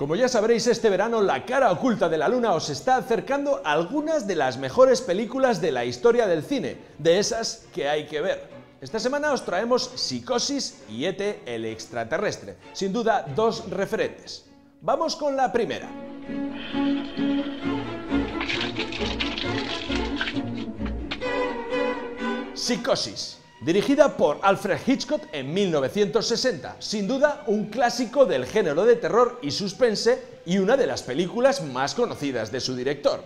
Como ya sabréis, este verano la cara oculta de la luna os está acercando algunas de las mejores películas de la historia del cine, de esas que hay que ver. Esta semana os traemos Psicosis y Ete el extraterrestre, sin duda dos referentes. Vamos con la primera. Psicosis. Dirigida por Alfred Hitchcock en 1960, sin duda un clásico del género de terror y suspense y una de las películas más conocidas de su director.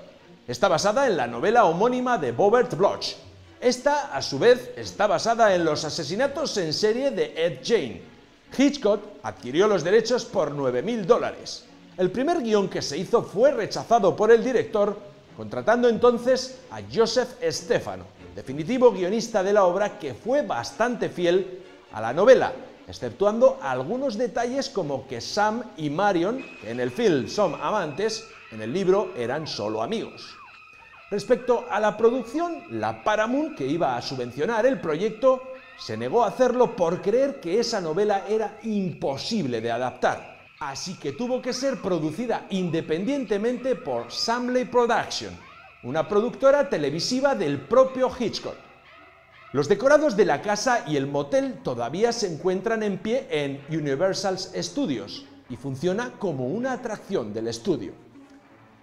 Está basada en la novela homónima de Bobert Bloch. Esta, a su vez, está basada en los asesinatos en serie de Ed Jane. Hitchcock adquirió los derechos por 9.000 dólares. El primer guion que se hizo fue rechazado por el director, contratando entonces a Joseph Stefano definitivo guionista de la obra que fue bastante fiel a la novela, exceptuando algunos detalles como que Sam y Marion, que en el film son amantes, en el libro eran solo amigos. Respecto a la producción, la Paramount, que iba a subvencionar el proyecto, se negó a hacerlo por creer que esa novela era imposible de adaptar. Así que tuvo que ser producida independientemente por Samley Production, una productora televisiva del propio Hitchcock. Los decorados de la casa y el motel todavía se encuentran en pie en Universal Studios y funciona como una atracción del estudio.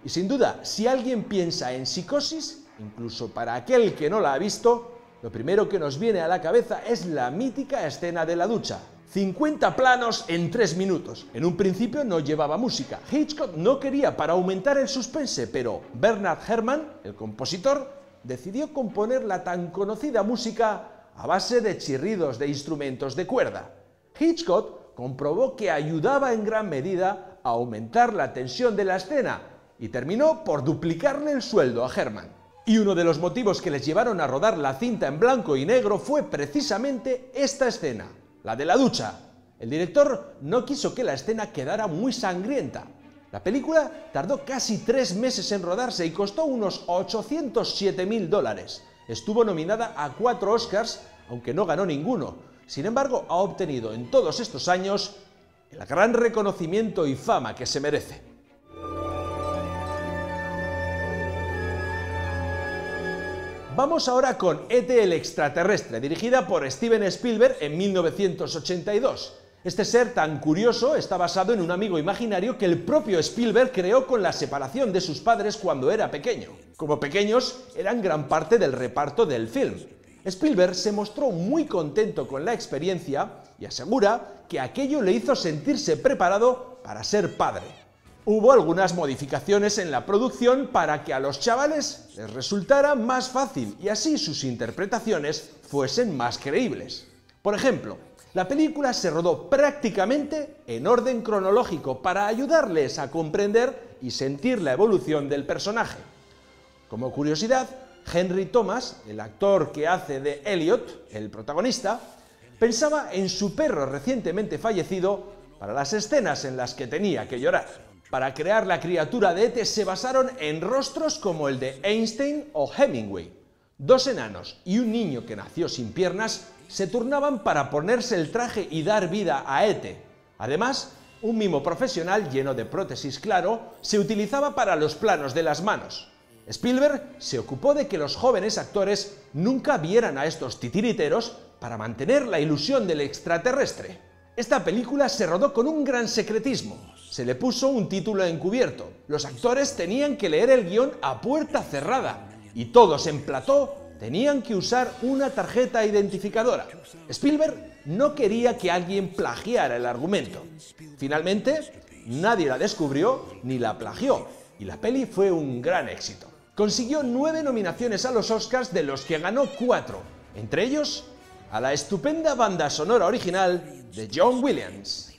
Y sin duda, si alguien piensa en psicosis, incluso para aquel que no la ha visto, lo primero que nos viene a la cabeza es la mítica escena de la ducha, 50 planos en 3 minutos. En un principio no llevaba música. Hitchcock no quería para aumentar el suspense, pero Bernard Herrmann, el compositor, decidió componer la tan conocida música a base de chirridos de instrumentos de cuerda. Hitchcock comprobó que ayudaba en gran medida a aumentar la tensión de la escena y terminó por duplicarle el sueldo a Herrmann. Y uno de los motivos que les llevaron a rodar la cinta en blanco y negro fue precisamente esta escena la de la ducha. El director no quiso que la escena quedara muy sangrienta. La película tardó casi tres meses en rodarse y costó unos 807 mil dólares. Estuvo nominada a cuatro Oscars, aunque no ganó ninguno. Sin embargo, ha obtenido en todos estos años el gran reconocimiento y fama que se merece. Vamos ahora con E.T. el extraterrestre, dirigida por Steven Spielberg en 1982. Este ser tan curioso está basado en un amigo imaginario que el propio Spielberg creó con la separación de sus padres cuando era pequeño. Como pequeños, eran gran parte del reparto del film. Spielberg se mostró muy contento con la experiencia y asegura que aquello le hizo sentirse preparado para ser padre. Hubo algunas modificaciones en la producción para que a los chavales les resultara más fácil y así sus interpretaciones fuesen más creíbles. Por ejemplo, la película se rodó prácticamente en orden cronológico para ayudarles a comprender y sentir la evolución del personaje. Como curiosidad, Henry Thomas, el actor que hace de Elliot, el protagonista, pensaba en su perro recientemente fallecido para las escenas en las que tenía que llorar. Para crear la criatura de ET se basaron en rostros como el de Einstein o Hemingway. Dos enanos y un niño que nació sin piernas se turnaban para ponerse el traje y dar vida a ET. Además, un mimo profesional lleno de prótesis claro se utilizaba para los planos de las manos. Spielberg se ocupó de que los jóvenes actores nunca vieran a estos titiriteros para mantener la ilusión del extraterrestre. Esta película se rodó con un gran secretismo. Se le puso un título encubierto. Los actores tenían que leer el guion a puerta cerrada y todos en plató tenían que usar una tarjeta identificadora. Spielberg no quería que alguien plagiara el argumento. Finalmente, nadie la descubrió ni la plagió y la peli fue un gran éxito. Consiguió nueve nominaciones a los Oscars de los que ganó cuatro, entre ellos a la estupenda banda sonora original de John Williams.